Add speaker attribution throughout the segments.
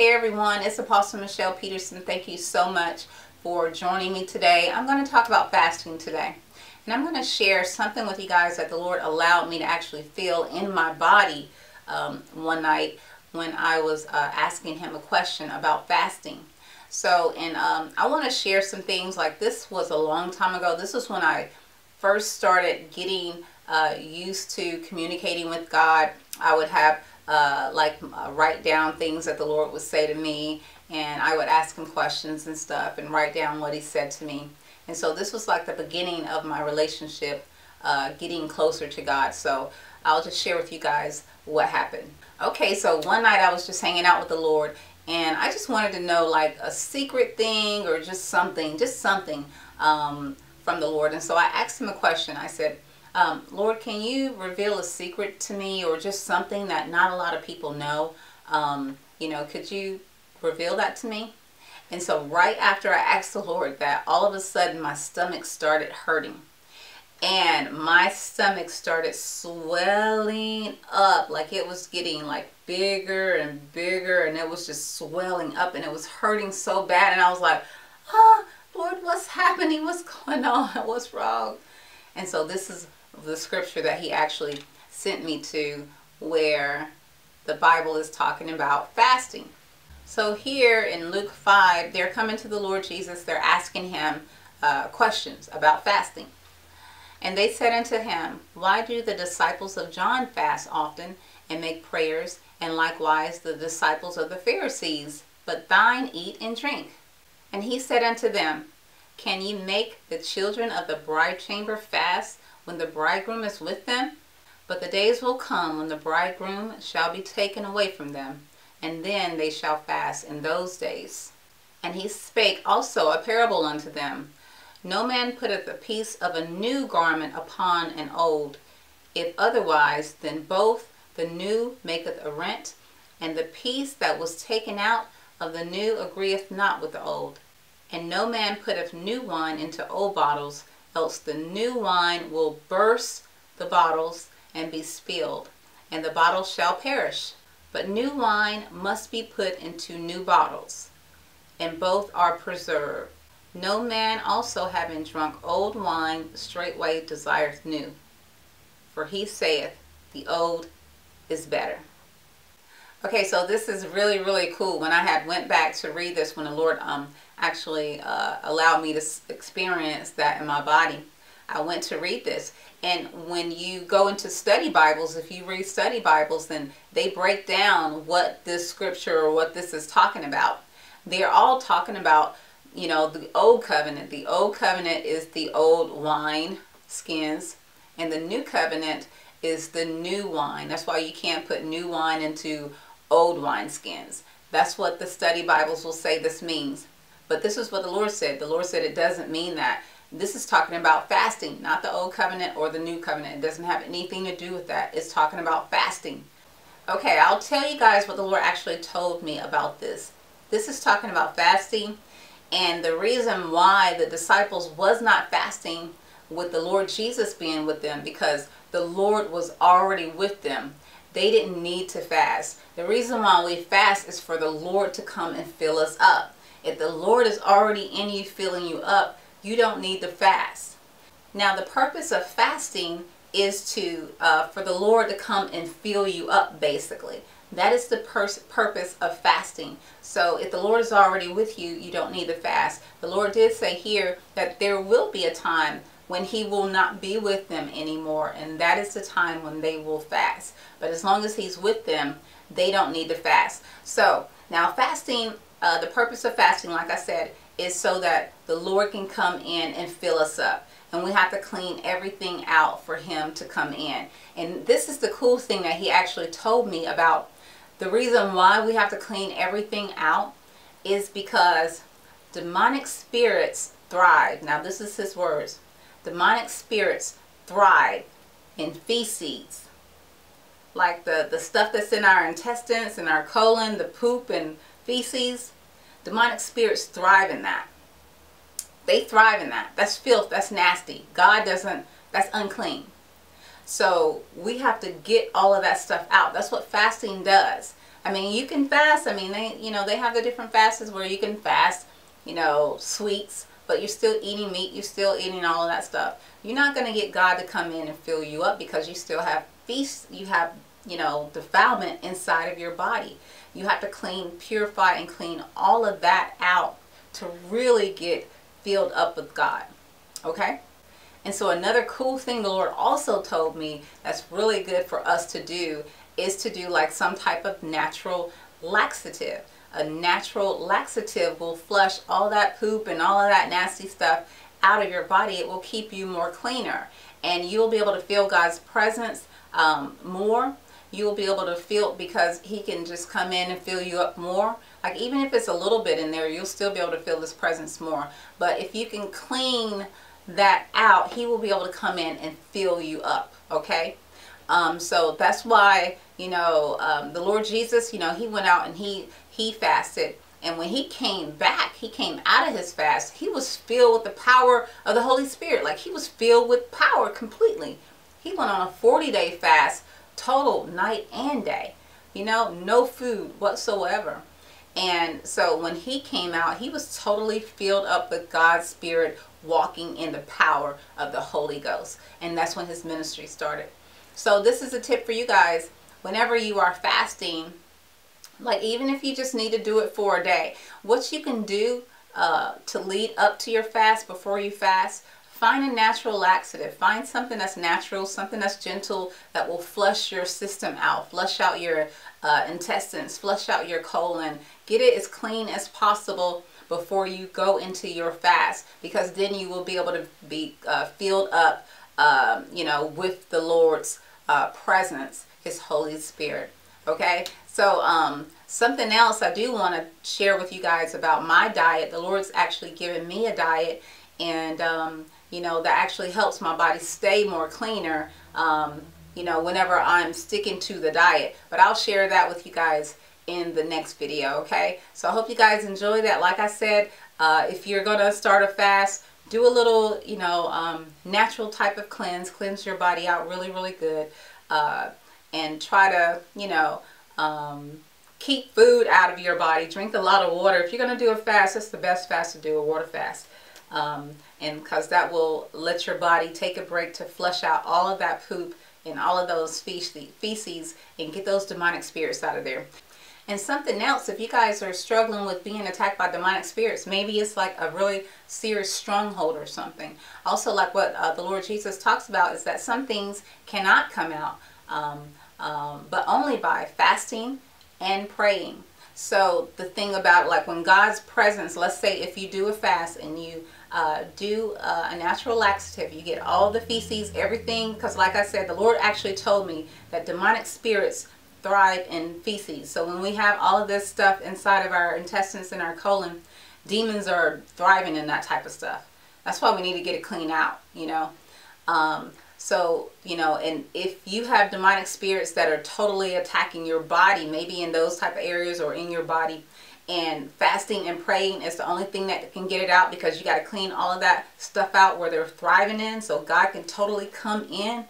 Speaker 1: Hey everyone, it's Apostle Michelle Peterson. Thank you so much for joining me today. I'm going to talk about fasting today. And I'm going to share something with you guys that the Lord allowed me to actually feel in my body um, one night when I was uh, asking Him a question about fasting. So, and um, I want to share some things like this was a long time ago. This was when I first started getting uh, used to communicating with God. I would have uh, like uh, write down things that the Lord would say to me and I would ask him questions and stuff and write down what he said to me. And so this was like the beginning of my relationship uh, getting closer to God. So I'll just share with you guys what happened. Okay, so one night I was just hanging out with the Lord and I just wanted to know like a secret thing or just something, just something um, from the Lord. And so I asked him a question. I said, um, Lord, can you reveal a secret to me or just something that not a lot of people know? Um, you know, could you reveal that to me? And so right after I asked the Lord that, all of a sudden my stomach started hurting. And my stomach started swelling up like it was getting like bigger and bigger and it was just swelling up and it was hurting so bad. And I was like, oh, Lord, what's happening? What's going on? What's wrong? And so this is the scripture that he actually sent me to where the Bible is talking about fasting. So here in Luke 5, they're coming to the Lord Jesus. They're asking him uh, questions about fasting. And they said unto him, Why do the disciples of John fast often and make prayers, and likewise the disciples of the Pharisees, but thine eat and drink? And he said unto them, Can ye make the children of the bride chamber fast when the bridegroom is with them? But the days will come when the bridegroom shall be taken away from them, and then they shall fast in those days. And he spake also a parable unto them. No man putteth a piece of a new garment upon an old. If otherwise, then both the new maketh a rent, and the piece that was taken out of the new agreeth not with the old. And no man putteth new wine into old bottles, else the new wine will burst the bottles and be spilled, and the bottles shall perish. But new wine must be put into new bottles, and both are preserved. No man also having drunk old wine straightway desireth new, for he saith, the old is better. Okay, so this is really, really cool. When I had went back to read this, when the Lord um actually uh, allowed me to experience that in my body, I went to read this. And when you go into study Bibles, if you read study Bibles, then they break down what this scripture or what this is talking about. They're all talking about, you know, the old covenant. The old covenant is the old wine skins, and the new covenant is the new wine. That's why you can't put new wine into old wine skins. That's what the study Bibles will say this means. But this is what the Lord said. The Lord said it doesn't mean that. This is talking about fasting, not the old covenant or the new covenant. It doesn't have anything to do with that. It's talking about fasting. Okay, I'll tell you guys what the Lord actually told me about this. This is talking about fasting and the reason why the disciples was not fasting with the Lord Jesus being with them because the Lord was already with them. They didn't need to fast. The reason why we fast is for the Lord to come and fill us up. If the Lord is already in you filling you up, you don't need to fast. Now the purpose of fasting is to uh, for the Lord to come and fill you up basically. That is the purpose of fasting. So if the Lord is already with you, you don't need to fast. The Lord did say here that there will be a time when he will not be with them anymore and that is the time when they will fast. But as long as he's with them, they don't need to fast. So now fasting, uh, the purpose of fasting, like I said, is so that the Lord can come in and fill us up. And we have to clean everything out for him to come in. And this is the cool thing that he actually told me about. The reason why we have to clean everything out is because demonic spirits thrive. Now this is his words. Demonic spirits thrive in feces. Like the, the stuff that's in our intestines and our colon, the poop and feces Demonic spirits thrive in that. They thrive in that. That's filth. That's nasty. God doesn't, that's unclean. So we have to get all of that stuff out. That's what fasting does. I mean, you can fast. I mean, they, you know, they have the different fasts where you can fast, you know, sweets, but you're still eating meat. You're still eating all of that stuff. You're not going to get God to come in and fill you up because you still have feast. You have, you know, defilement inside of your body. You have to clean, purify, and clean all of that out to really get filled up with God. Okay? And so another cool thing the Lord also told me that's really good for us to do is to do like some type of natural laxative. A natural laxative will flush all that poop and all of that nasty stuff out of your body. It will keep you more cleaner and you'll be able to feel God's presence um, more. You'll be able to feel because he can just come in and fill you up more. Like even if it's a little bit in there, you'll still be able to feel his presence more. But if you can clean that out, he will be able to come in and fill you up. Okay. Um, so that's why, you know, um, the Lord Jesus, you know, he went out and he, he fasted. And when he came back, he came out of his fast, he was filled with the power of the Holy Spirit. Like he was filled with power completely. He went on a 40 day fast, total night and day. You know, no food whatsoever. And so when he came out, he was totally filled up with God's Spirit, walking in the power of the Holy Ghost. And that's when his ministry started. So this is a tip for you guys. Whenever you are fasting, like even if you just need to do it for a day, what you can do uh, to lead up to your fast before you fast, find a natural laxative. Find something that's natural, something that's gentle that will flush your system out, flush out your uh, intestines, flush out your colon. Get it as clean as possible before you go into your fast because then you will be able to be uh, filled up, um, you know, with the Lord's uh, presence, His Holy Spirit. Okay, so um, something else I do want to share with you guys about my diet. The Lord's actually given me a diet, and um, you know that actually helps my body stay more cleaner. Um, you know, whenever I'm sticking to the diet. But I'll share that with you guys in the next video, okay? So I hope you guys enjoy that. Like I said, uh, if you're going to start a fast, do a little, you know, um, natural type of cleanse. Cleanse your body out really, really good. Uh, and try to, you know, um, keep food out of your body. Drink a lot of water. If you're going to do a fast, that's the best fast to do, a water fast. Um, and because that will let your body take a break to flush out all of that poop and all of those feces and get those demonic spirits out of there. And something else, if you guys are struggling with being attacked by demonic spirits, maybe it's like a really serious stronghold or something. Also, like what uh, the Lord Jesus talks about is that some things cannot come out, um, um, but only by fasting and praying. So the thing about like when God's presence, let's say if you do a fast and you uh, do uh, a natural laxative, you get all the feces, everything, because like I said, the Lord actually told me that demonic spirits thrive in feces. So when we have all of this stuff inside of our intestines and our colon, demons are thriving in that type of stuff. That's why we need to get it clean out, you know. Um, so, you know, and if you have demonic spirits that are totally attacking your body, maybe in those type of areas or in your body, and fasting and praying is the only thing that can get it out because you got to clean all of that stuff out where they're thriving in so God can totally come in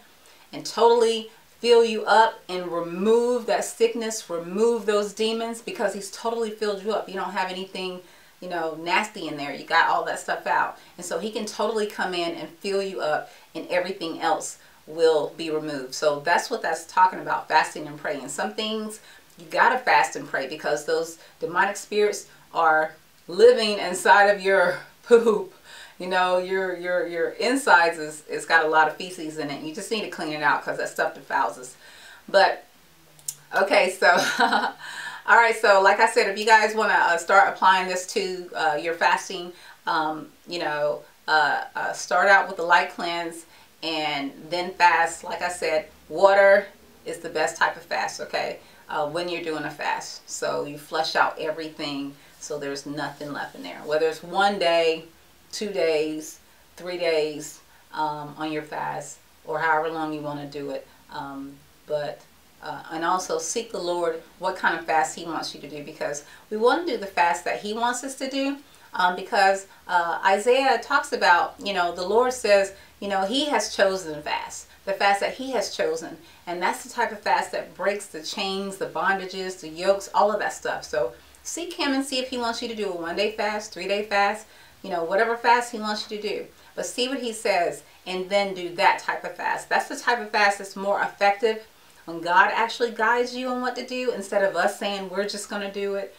Speaker 1: and totally fill you up and remove that sickness, remove those demons because he's totally filled you up. You don't have anything, you know, nasty in there. You got all that stuff out. And so he can totally come in and fill you up and everything else will be removed. So that's what that's talking about, fasting and praying. Some things you got to fast and pray because those demonic spirits are living inside of your poop you know, your your your insides is it's got a lot of feces in it. You just need to clean it out because that stuff defiles us. But okay, so all right. So like I said, if you guys want to uh, start applying this to uh, your fasting, um, you know, uh, uh, start out with the light cleanse and then fast. Like I said, water is the best type of fast. Okay, uh, when you're doing a fast, so you flush out everything so there's nothing left in there. Whether it's one day two days, three days um, on your fast, or however long you want to do it. Um, but uh, and also seek the Lord what kind of fast He wants you to do because we want to do the fast that He wants us to do. Um, because uh, Isaiah talks about, you know, the Lord says, you know, He has chosen fast. the fast that he has chosen. And that's the type of fast that breaks the chains, the bondages, the yokes, all of that stuff. So seek him and see if he wants you to do a one day fast, three day fast, you know, whatever fast he wants you to do. But see what he says and then do that type of fast. That's the type of fast that's more effective when God actually guides you on what to do instead of us saying we're just going to do it,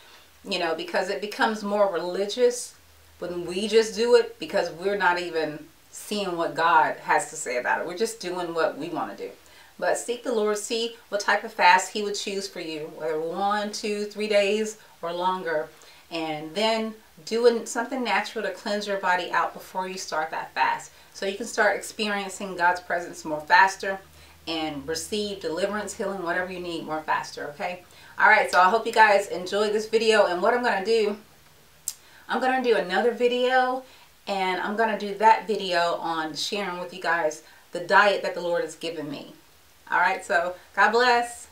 Speaker 1: you know, because it becomes more religious when we just do it because we're not even seeing what God has to say about it. We're just doing what we want to do. But seek the Lord, see what type of fast He would choose for you, whether one, two, three days or longer. And then doing something natural to cleanse your body out before you start that fast. So you can start experiencing God's presence more faster and receive deliverance, healing, whatever you need more faster, okay? All right, so I hope you guys enjoyed this video. And what I'm going to do, I'm going to do another video and I'm going to do that video on sharing with you guys the diet that the Lord has given me. All right, so God bless.